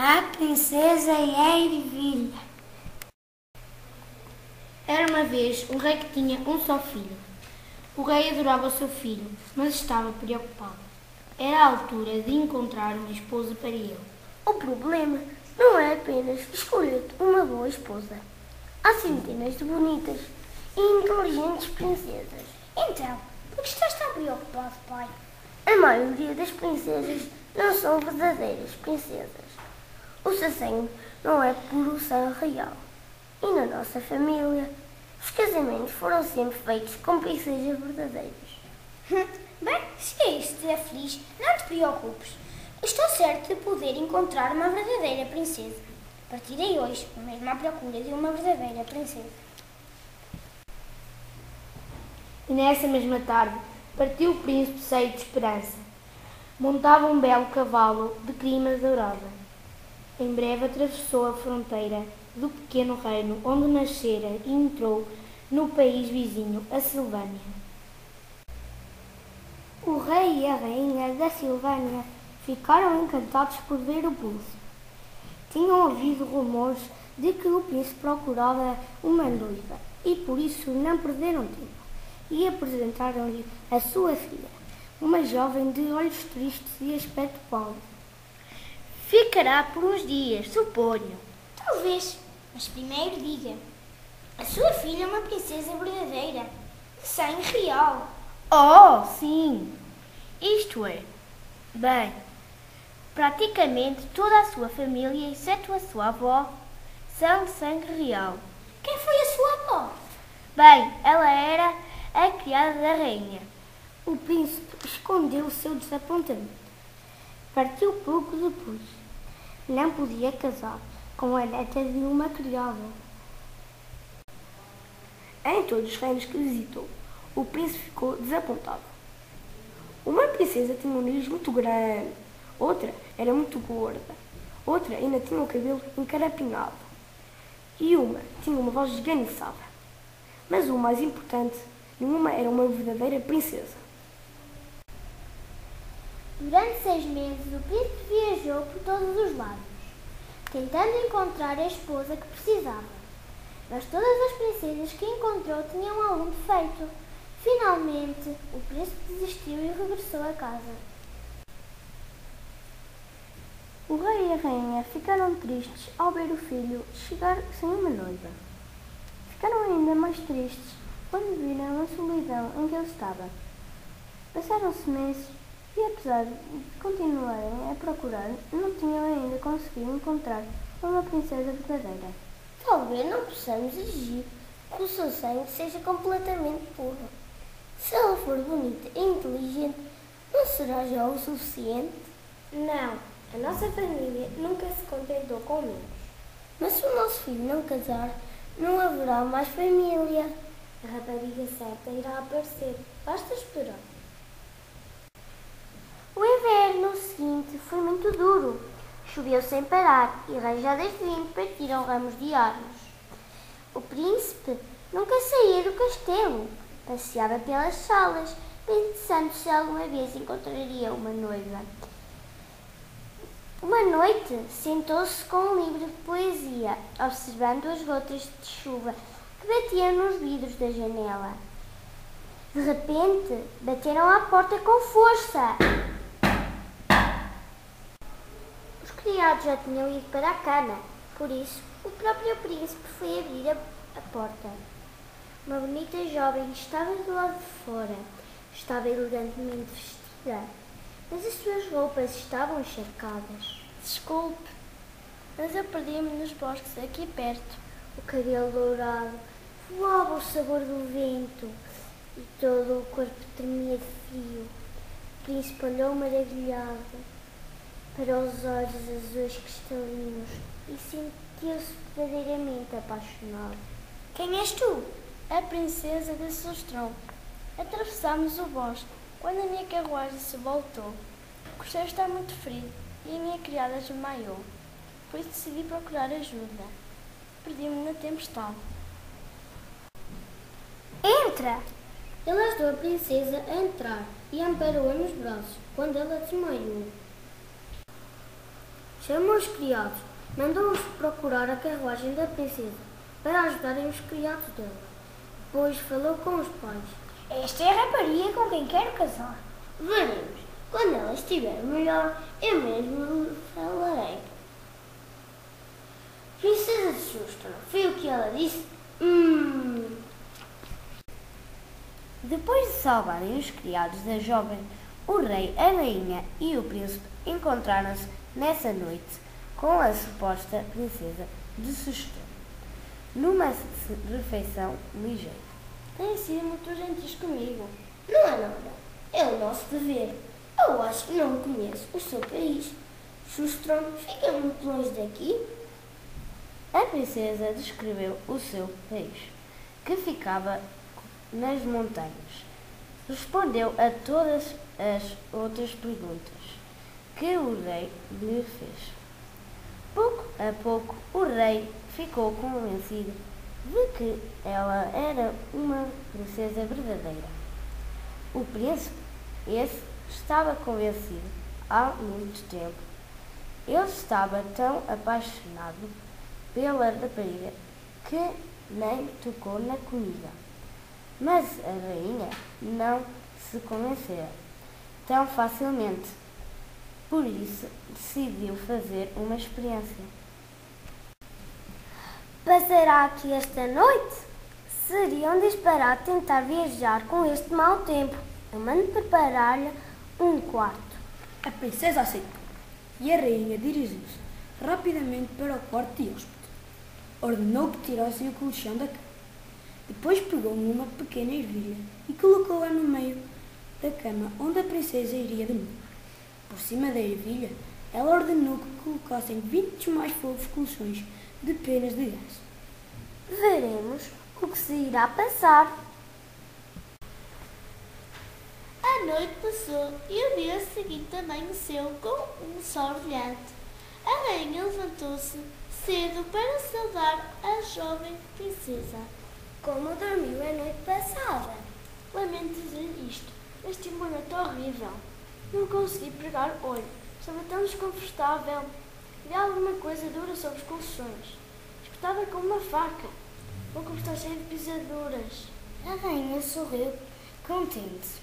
A princesa e a ervilha. Era uma vez um rei que tinha um só filho. O rei adorava o seu filho, mas estava preocupado. Era a altura de encontrar uma esposa para ele. O problema não é apenas escolher uma boa esposa. Há centenas de bonitas e inteligentes princesas. Então, por que estás tão preocupado, pai? A maioria das princesas não são verdadeiras princesas. O seu sangue não é puro sangue real. E na nossa família, os casamentos foram sempre feitos com princesas verdadeiras. Hum, bem, se é isso te aflige, não te preocupes. Estou certo de poder encontrar uma verdadeira princesa. Partirei hoje, mesmo à procura de uma verdadeira princesa. E nessa mesma tarde partiu o príncipe cheio de esperança. Montava um belo cavalo de crina dourada. Em breve atravessou a fronteira do pequeno reino onde nascera e entrou no país vizinho, a Silvânia. O rei e a rainha da Silvânia ficaram encantados por ver o príncipe. Tinham ouvido rumores de que o príncipe procurava uma noiva e por isso não perderam tempo e apresentaram-lhe a sua filha, uma jovem de olhos tristes e aspecto pálido. Ficará por uns dias, suponho. Talvez, mas primeiro diga: a sua filha é uma princesa verdadeira, de sangue real. Oh, sim! Isto é, bem, praticamente toda a sua família, exceto a sua avó, são de sangue real. Quem foi a sua avó? Bem, ela era a criada da rainha. O príncipe escondeu o seu desapontamento. Partiu pouco depois. Não podia casar com a neta de uma criada. Em todos os reinos que visitou, o príncipe ficou desapontado. Uma princesa tinha um nariz muito grande, outra era muito gorda, outra ainda tinha o cabelo encarapinhado e uma tinha uma voz esganiçada. Mas o mais importante, nenhuma era uma verdadeira princesa. Durante seis meses, o príncipe viajou por todos os lados, tentando encontrar a esposa que precisava. Mas todas as princesas que encontrou tinham algum defeito. Finalmente, o príncipe desistiu e regressou a casa. O rei e a rainha ficaram tristes ao ver o filho chegar sem uma noiva. Ficaram ainda mais tristes quando viram a solidão em que ele estava. Passaram-se meses e, apesar de continuarem a procurar, não tinham ainda conseguido encontrar uma princesa verdadeira. Talvez não possamos exigir que o seu sangue seja completamente puro. Se ela for bonita e inteligente, não será já o suficiente? Não, a nossa família nunca se contentou com menos. Mas se o nosso filho não casar, não haverá mais família. A rapariga certa irá aparecer. Basta esperar. O inverno seguinte foi muito duro. Choveu sem parar e rajadas de vento partiram ramos de árvores. O príncipe nunca saía do castelo. Passeava pelas salas, pensando se alguma vez encontraria uma noiva. Uma noite, sentou-se com um livro de poesia, observando as gotas de chuva que batiam nos vidros da janela. De repente, bateram à porta com força. Os criados já tinham ido para a cama, por isso, o próprio príncipe foi abrir a, a porta. Uma bonita jovem estava do lado de fora. Estava elegantemente vestida, mas as suas roupas estavam encharcadas. Desculpe, mas eu perdi-me nos bosques aqui perto. O cabelo dourado voava o sabor do vento e todo o corpo tremia de frio. O príncipe olhou maravilhado para os olhos azuis cristalinos e sentiu-se verdadeiramente apaixonado. Quem és tu? A princesa de Sustron. Atravessámos o bosque quando a minha carruagem se voltou. O cocheiro está muito frio e a minha criada desmaiou. Por isso decidi procurar ajuda. Perdi-me na tempestade. Entra! Ele ajudou a princesa a entrar e amparou-a nos braços quando ela desmaiou. Chamou os criados, mandou-os procurar a carruagem da princesa para ajudarem os criados dela. Depois falou com os pais. Esta é a rapariga com quem quero casar. Veremos. Quando ela estiver melhor, eu mesmo falarei. Princesa de Sustra, foi o que ela disse? Hum. Depois de salvarem os criados da jovem, o rei, a rainha e o príncipe encontraram-se nessa noite com a suposta princesa de Sustra, numa refeição ligeira. Têm sido muito gentis comigo. Não é nada. É o nosso dever. Eu acho que não conheço o seu país. Sustrom fica muito longe daqui. A princesa descreveu o seu país, que ficava nas montanhas. Respondeu a todas as outras perguntas que o rei lhe fez. Pouco a pouco, o rei ficou convencido de que ela era uma princesa verdadeira. O príncipe, esse, estava convencido há muito tempo. Ele estava tão apaixonado pela rapariga que nem tocou na comida. Mas a rainha não se convencera tão facilmente. Por isso, decidiu fazer uma experiência. Passará aqui esta noite? Seria um disparate tentar viajar com este mau tempo. Eu mando preparar-lhe um quarto. A princesa aceitou e a rainha dirigiu-se rapidamente para o quarto de hóspede. Ordenou que tirassem o colchão da cama. Depois pegou numa pequena ervilha e colocou-a no meio da cama onde a princesa iria dormir. Por cima da ervilha, ela ordenou que colocassem vinte dos mais fofos colchões de penas de gás. Veremos o que se irá passar. A noite passou e o dia seguinte amanheceu com um sol brilhante. A rainha levantou-se cedo para saudar a jovem princesa. Como dormiu a noite passada? Lamento dizer isto, mas tive uma noite horrível. Não consegui pregar olho, estava tão desconfortável. Havia alguma coisa dura sobre os colchões. Espetava como uma faca. O corpo está cheio de pisaduras. A rainha sorriu contente.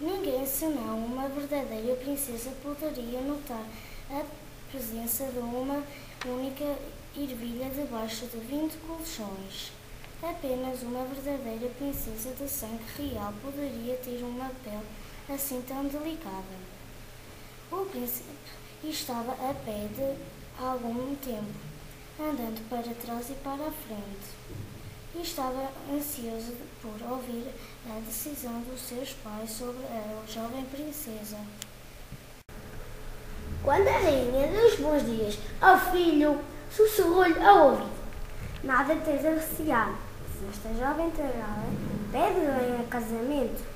Ninguém senão uma verdadeira princesa poderia notar a presença de uma única ervilha debaixo de vinte colchões. Apenas uma verdadeira princesa de sangue real poderia ter uma pele assim tão delicada. O príncipe estava a pé de algum tempo, andando para trás e para a frente. E estava ansioso por ouvir a decisão dos seus pais sobre a jovem princesa. Quando a rainha deu os bons dias ao filho, sussurrou-lhe ao ouvido: Nada tens a recear. Se esta jovem tarada pede-lhe em casamento,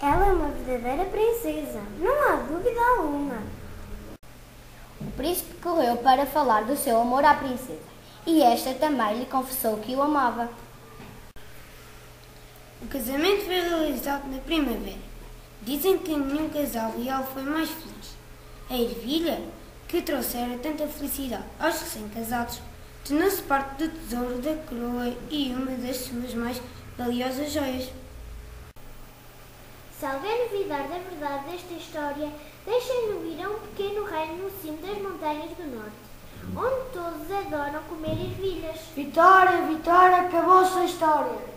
ela é uma verdadeira princesa, não há dúvida alguma. O príncipe correu para falar do seu amor à princesa, e esta também lhe confessou que o amava. O casamento foi realizado na primavera. Dizem que nenhum casal real foi mais feliz. A ervilha, que trouxera tanta felicidade aos recém-casados, tornou-se parte do tesouro da coroa e uma das suas mais valiosas joias. Se alguém duvidar da verdade desta história, deixem-no ir a um pequeno reino no cimo das montanhas do norte, onde todos adoram comer ervilhas. Vitória, Vitória, acabou-se a história.